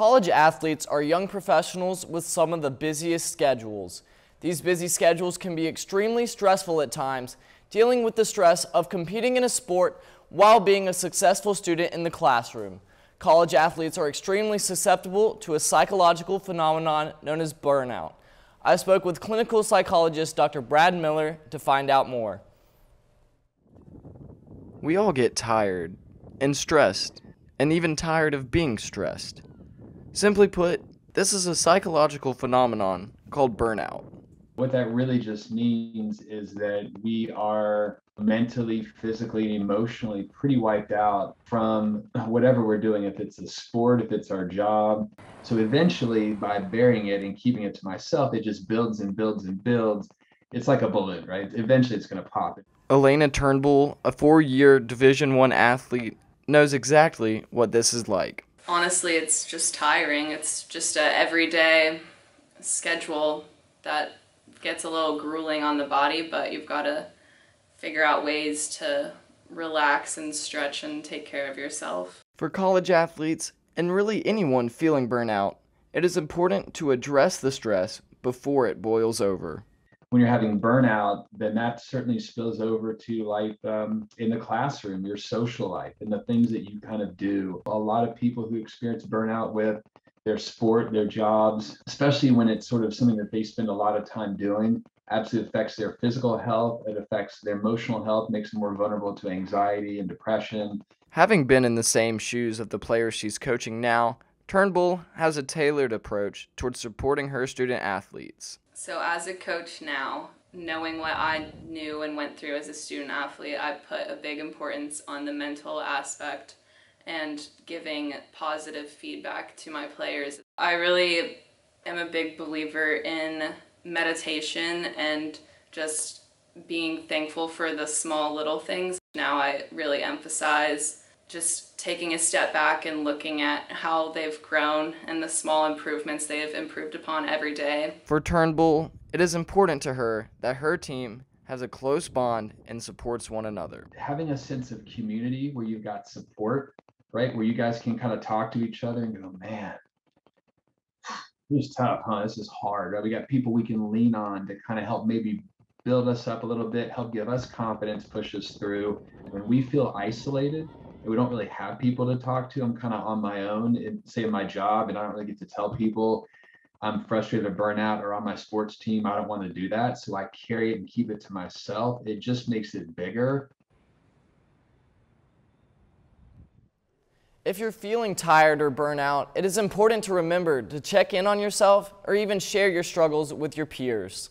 College athletes are young professionals with some of the busiest schedules. These busy schedules can be extremely stressful at times, dealing with the stress of competing in a sport while being a successful student in the classroom. College athletes are extremely susceptible to a psychological phenomenon known as burnout. I spoke with clinical psychologist Dr. Brad Miller to find out more. We all get tired and stressed, and even tired of being stressed. Simply put, this is a psychological phenomenon called burnout. What that really just means is that we are mentally, physically, and emotionally pretty wiped out from whatever we're doing, if it's a sport, if it's our job. So eventually, by burying it and keeping it to myself, it just builds and builds and builds. It's like a balloon, right? Eventually, it's going to pop. Elena Turnbull, a four-year Division One athlete, knows exactly what this is like. Honestly, it's just tiring. It's just a everyday schedule that gets a little grueling on the body, but you've got to figure out ways to relax and stretch and take care of yourself. For college athletes, and really anyone feeling burnout, it is important to address the stress before it boils over. When you're having burnout, then that certainly spills over to life um, in the classroom, your social life, and the things that you kind of do. A lot of people who experience burnout with their sport, their jobs, especially when it's sort of something that they spend a lot of time doing, absolutely affects their physical health. It affects their emotional health, makes them more vulnerable to anxiety and depression. Having been in the same shoes of the players she's coaching now, Turnbull has a tailored approach towards supporting her student athletes. So, as a coach now, knowing what I knew and went through as a student athlete, I put a big importance on the mental aspect and giving positive feedback to my players. I really am a big believer in meditation and just being thankful for the small little things. Now I really emphasize just taking a step back and looking at how they've grown and the small improvements they have improved upon every day. For Turnbull, it is important to her that her team has a close bond and supports one another. Having a sense of community where you've got support right? Where you guys can kind of talk to each other and go, man, this is tough, huh? This is hard. Right? We got people we can lean on to kind of help maybe build us up a little bit, help give us confidence, push us through. When we feel isolated and we don't really have people to talk to, I'm kind of on my own, and say my job, and I don't really get to tell people I'm frustrated or burnout or on my sports team. I don't want to do that. So I carry it and keep it to myself. It just makes it bigger If you're feeling tired or burnout, it is important to remember to check in on yourself or even share your struggles with your peers.